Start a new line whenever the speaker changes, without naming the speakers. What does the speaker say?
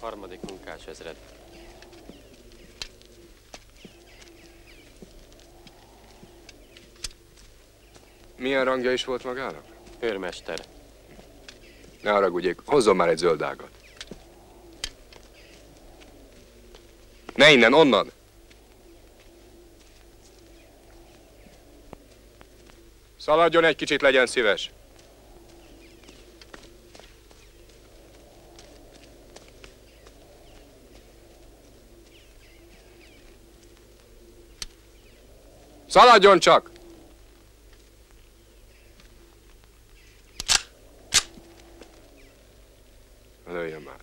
Harmadik munkás ezred.
Milyen rangja is volt magának?
Őrmester.
Ne haragudjék, hozzon már egy zöld ágat. Ne innen, onnan! Szaladjon egy kicsit, legyen szíves. Szaladjon csak! Lőjön már.